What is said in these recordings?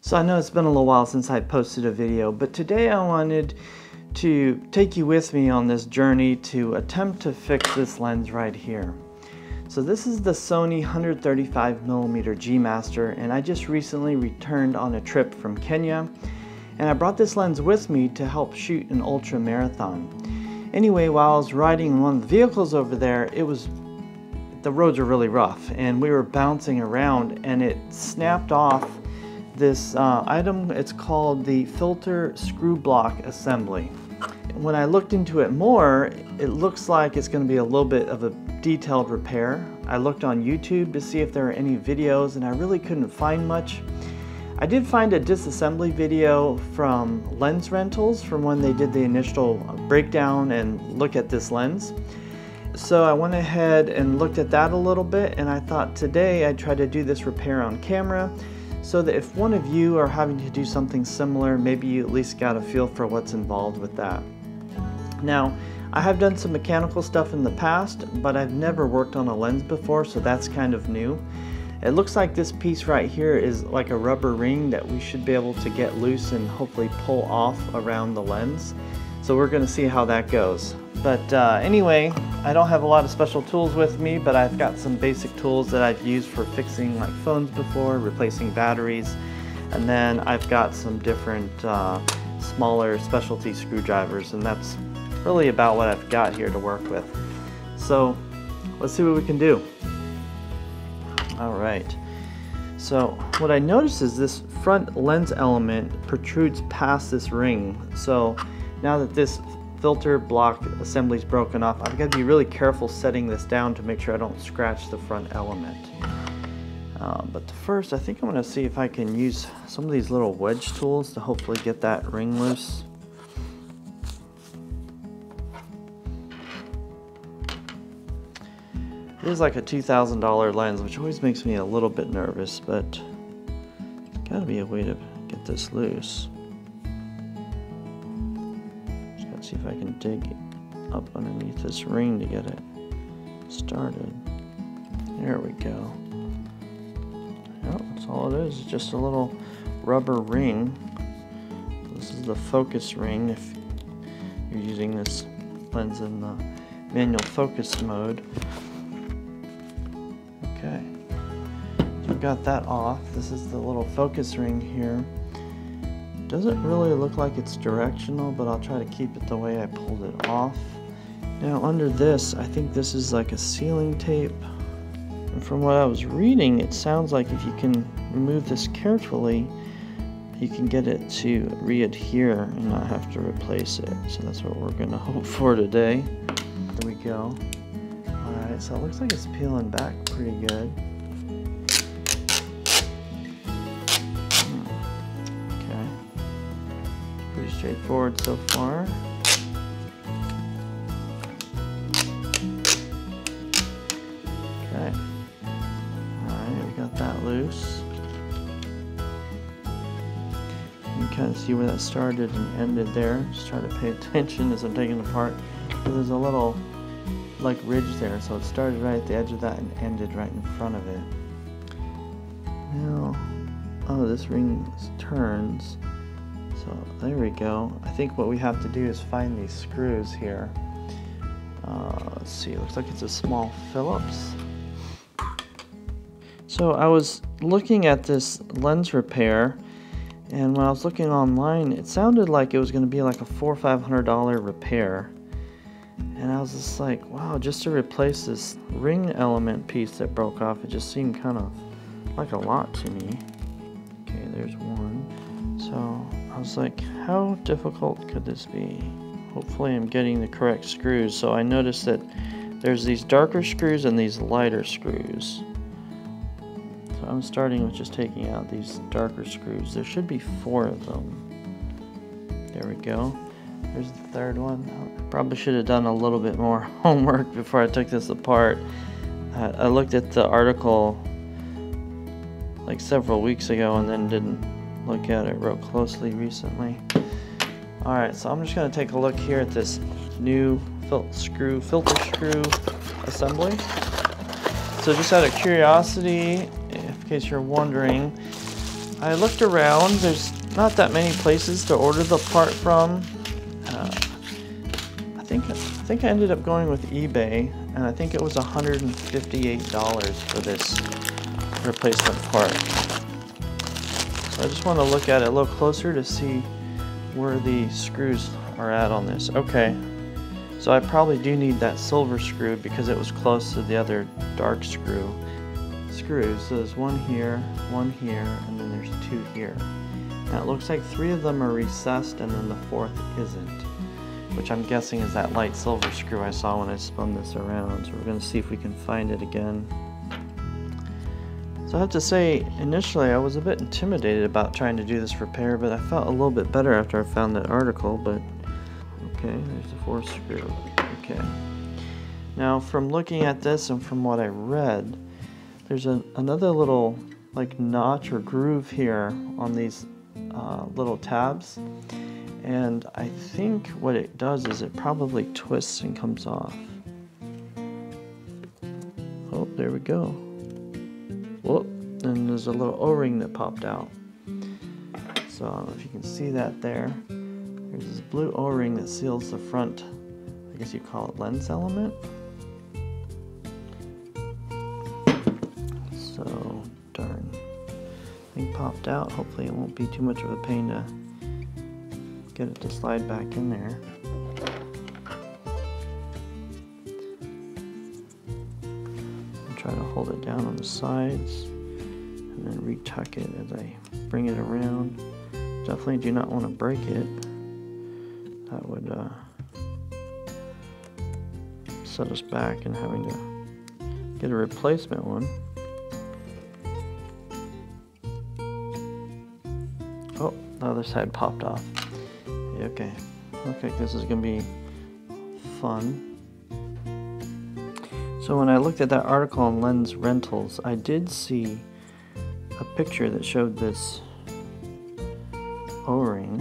So I know it's been a little while since I posted a video, but today I wanted to take you with me on this journey to attempt to fix this lens right here. So this is the Sony 135mm G Master and I just recently returned on a trip from Kenya and I brought this lens with me to help shoot an ultra marathon. Anyway, while I was riding one of the vehicles over there, it was the roads are really rough and we were bouncing around and it snapped off this uh, item. It's called the filter screw block assembly. When I looked into it more, it looks like it's going to be a little bit of a detailed repair. I looked on YouTube to see if there are any videos and I really couldn't find much. I did find a disassembly video from Lens Rentals from when they did the initial breakdown and look at this lens. So I went ahead and looked at that a little bit and I thought today I'd try to do this repair on camera so that if one of you are having to do something similar, maybe you at least got a feel for what's involved with that. Now, I have done some mechanical stuff in the past, but I've never worked on a lens before, so that's kind of new. It looks like this piece right here is like a rubber ring that we should be able to get loose and hopefully pull off around the lens. So we're going to see how that goes. But uh, anyway, I don't have a lot of special tools with me, but I've got some basic tools that I've used for fixing like phones before, replacing batteries, and then I've got some different uh, smaller specialty screwdrivers, and that's really about what I've got here to work with. So let's see what we can do. All right. So what I notice is this front lens element protrudes past this ring. So now that this filter block assembly is broken off, I've got to be really careful setting this down to make sure I don't scratch the front element. Uh, but first, I think I'm going to see if I can use some of these little wedge tools to hopefully get that ring loose. It is like a $2,000 lens, which always makes me a little bit nervous, but gotta be a way to get this loose. See if I can dig up underneath this ring to get it started. There we go. That's all it is. It's just a little rubber ring. This is the focus ring if you're using this lens in the manual focus mode. Okay, so I've got that off. This is the little focus ring here. Doesn't really look like it's directional, but I'll try to keep it the way I pulled it off. Now under this, I think this is like a sealing tape. And from what I was reading, it sounds like if you can remove this carefully, you can get it to re-adhere and not have to replace it. So that's what we're gonna hope for today. There we go. Alright, so it looks like it's peeling back pretty good. Straightforward so far. Okay. Alright, we got that loose. You can kind of see where that started and ended there. Just try to pay attention as I'm taking it apart. So there's a little like ridge there, so it started right at the edge of that and ended right in front of it. Now, oh, this ring turns. So there we go. I think what we have to do is find these screws here. Uh, let's see, looks like it's a small Phillips. So I was looking at this lens repair and when I was looking online it sounded like it was going to be like a four or five hundred dollar repair and I was just like wow just to replace this ring element piece that broke off it just seemed kind of like a lot to me okay there's one so I was like, how difficult could this be? Hopefully I'm getting the correct screws. So I noticed that there's these darker screws and these lighter screws. So I'm starting with just taking out these darker screws. There should be four of them. There we go. There's the third one. I probably should have done a little bit more homework before I took this apart. I looked at the article like several weeks ago and then didn't look at it real closely recently. Alright, so I'm just going to take a look here at this new fil screw filter screw assembly. So just out of curiosity, in case you're wondering, I looked around. There's not that many places to order the part from. Uh, I think I think I ended up going with eBay, and I think it was $158 for this replacement part. I just want to look at it a little closer to see where the screws are at on this. Okay, so I probably do need that silver screw because it was close to the other dark screw screws. So there's one here, one here, and then there's two here. Now it looks like three of them are recessed and then the fourth isn't, which I'm guessing is that light silver screw I saw when I spun this around. So we're going to see if we can find it again. So I have to say, initially I was a bit intimidated about trying to do this repair, but I felt a little bit better after I found that article, but Okay, there's the fourth screw. Okay. Now, from looking at this and from what I read, there's a, another little like notch or groove here on these uh, little tabs. And I think what it does is it probably twists and comes off. Oh, there we go. Whoop, and there's a little O-ring that popped out. So I don't know if you can see that there. There's this blue O-ring that seals the front, I guess you call it lens element. So, darn. Thing popped out. Hopefully it won't be too much of a pain to get it to slide back in there. Try to hold it down on the sides and then retuck it as I bring it around. Definitely do not want to break it that would uh, set us back in having to get a replacement one. Oh, the other side popped off. Okay, okay, this is gonna be fun. So when I looked at that article on Lens Rentals, I did see a picture that showed this O-ring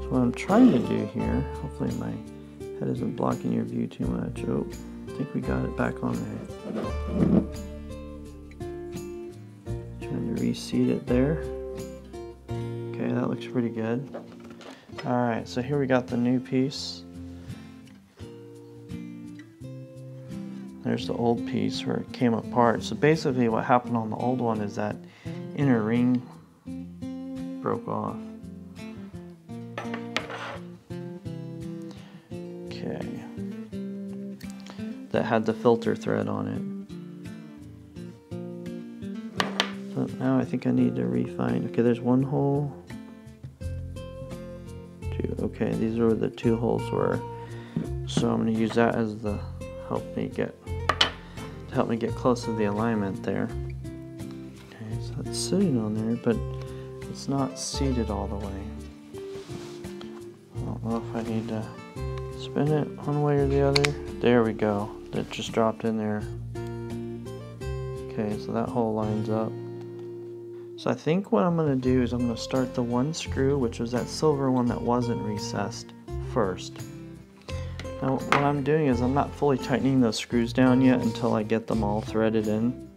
So what I'm trying to do here, hopefully my head isn't blocking your view too much. Oh, I think we got it back on there. Trying to reseat it there. Looks pretty good. Alright, so here we got the new piece. There's the old piece where it came apart. So basically what happened on the old one is that inner ring broke off. Okay. That had the filter thread on it. So now I think I need to refine. Okay, there's one hole. Two. Okay, these are where the two holes were. So I'm going to use that as the help me get to help me get close to the alignment there. Okay, so it's sitting on there, but it's not seated all the way. I don't know if I need to spin it one way or the other. There we go that just dropped in there. Okay, so that hole lines up. So I think what I'm going to do is I'm going to start the one screw, which was that silver one that wasn't recessed, first. Now what I'm doing is I'm not fully tightening those screws down yet until I get them all threaded in.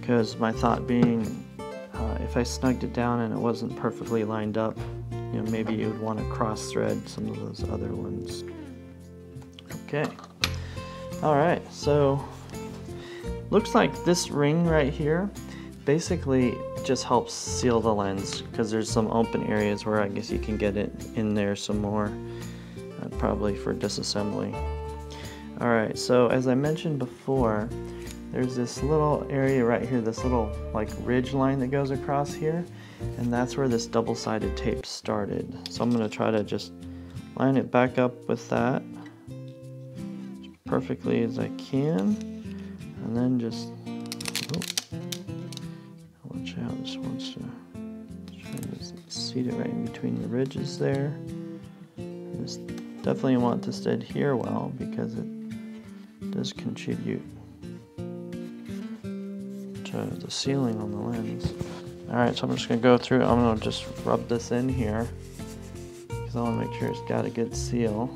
Because my thought being, uh, if I snugged it down and it wasn't perfectly lined up, you know, maybe you would want to cross thread some of those other ones. Okay. Alright, so looks like this ring right here basically just helps seal the lens because there's some open areas where I guess you can get it in there some more uh, probably for disassembly. Alright, so as I mentioned before there's this little area right here, this little like ridge line that goes across here and that's where this double-sided tape started. So I'm going to try to just line it back up with that perfectly as I can and then just oh, feed it right in between the ridges there. Just definitely want this to adhere well because it does contribute to the sealing on the lens. Alright, so I'm just going to go through, I'm going to just rub this in here because I want to make sure it's got a good seal.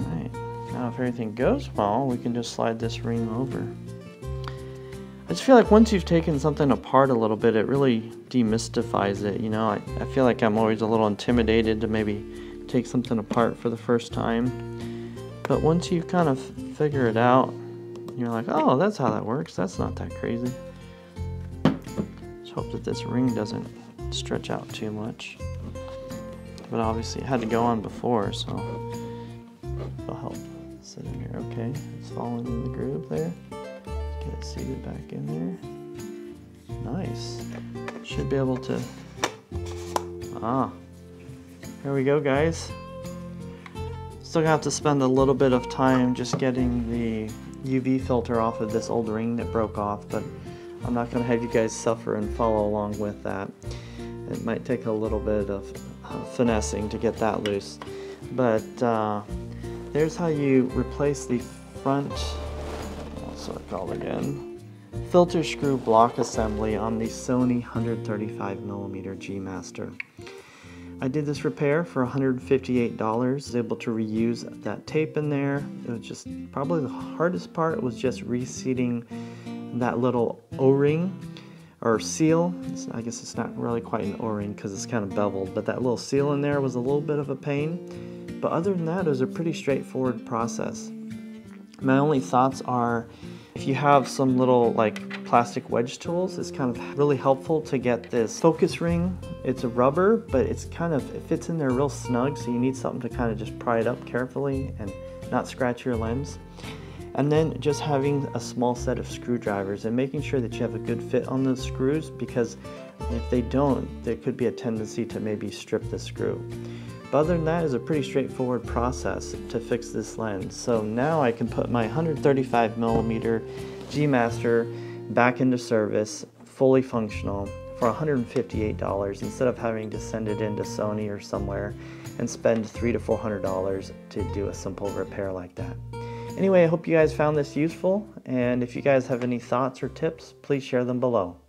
Alright, now if everything goes well, we can just slide this ring over. I just feel like once you've taken something apart a little bit, it really demystifies it. You know, I, I feel like I'm always a little intimidated to maybe take something apart for the first time. But once you kind of figure it out, you're like, oh, that's how that works. That's not that crazy. Just hope that this ring doesn't stretch out too much. But obviously it had to go on before, so it'll help sit in here. Okay, it's falling in the groove there. Get seated back in there. Nice. Should be able to, ah, Here we go guys. Still gonna have to spend a little bit of time just getting the UV filter off of this old ring that broke off, but I'm not gonna have you guys suffer and follow along with that. It might take a little bit of uh, finessing to get that loose. But uh, there's how you replace the front, what's it called again? Filter screw block assembly on the Sony 135mm G Master. I did this repair for $158. I was able to reuse that tape in there. It was just probably the hardest part was just reseating that little O-ring or seal. It's, I guess it's not really quite an O-ring because it's kind of beveled, but that little seal in there was a little bit of a pain. But other than that, it was a pretty straightforward process. My only thoughts are if you have some little like plastic wedge tools, it's kind of really helpful to get this focus ring. It's a rubber, but it's kind of, it fits in there real snug, so you need something to kind of just pry it up carefully and not scratch your lens. And then just having a small set of screwdrivers and making sure that you have a good fit on those screws because if they don't, there could be a tendency to maybe strip the screw. But other than that, it's a pretty straightforward process to fix this lens. So now I can put my 135 millimeter G Master back into service, fully functional, for $158 instead of having to send it into Sony or somewhere and spend three to four hundred dollars to do a simple repair like that. Anyway, I hope you guys found this useful, and if you guys have any thoughts or tips, please share them below.